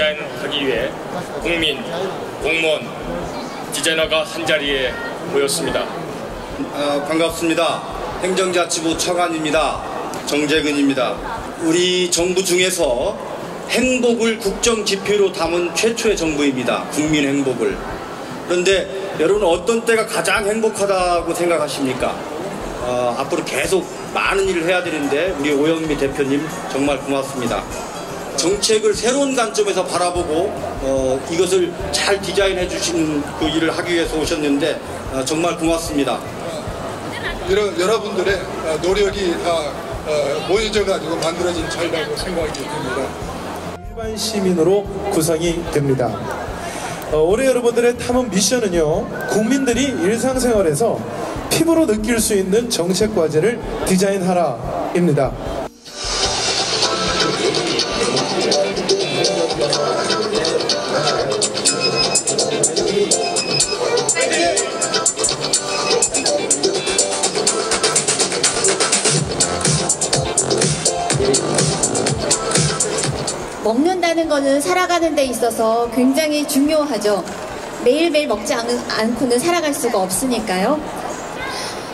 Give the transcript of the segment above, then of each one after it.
디자인하기 위해 국민, 공무원, 디자이너가 한자리에 모였습니다. 어, 반갑습니다. 행정자치부 차관입니다. 정재근입니다. 우리 정부 중에서 행복을 국정 지표로 담은 최초의 정부입니다. 국민 행복을. 그런데 여러분 어떤 때가 가장 행복하다고 생각하십니까? 어, 앞으로 계속 많은 일을 해야 되는데 우리 오영미 대표님 정말 고맙습니다. 정책을 새로운 관점에서 바라보고 어, 이것을 잘 디자인해 주신 그 일을 하기 위해서 오셨는데 어, 정말 고맙습니다. 여러, 여러분들의 어, 노력이 다 어, 모여져 가지고 만들어진 자리라고 생각이 듭니다. 일반 시민으로 구성이 됩니다. 어, 올해 여러분들의 탐험 미션은요, 국민들이 일상생활에서 피부로 느낄 수 있는 정책 과제를 디자인하라입니다. 먹는다는 거는 살아가는 데 있어서 굉장히 중요하죠. 매일매일 먹지 않, 않고는 살아갈 수가 없으니까요.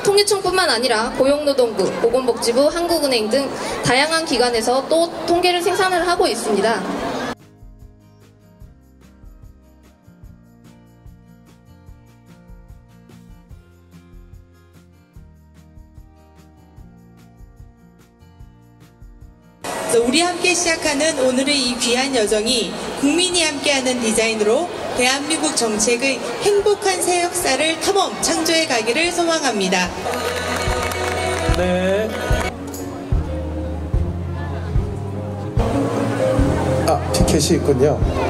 통계청뿐만 아니라 고용노동부, 보건복지부, 한국은행 등 다양한 기관에서 또 통계를 생산을 하고 있습니다. 우리 함께 시작하는 오늘의 이 귀한 여정이 국민이 함께하는 디자인으로 대한민국 정책의 행복한 새 역사를 탐험 창조해 가기를 소망합니다. 네. 아, 피켓이 있군요.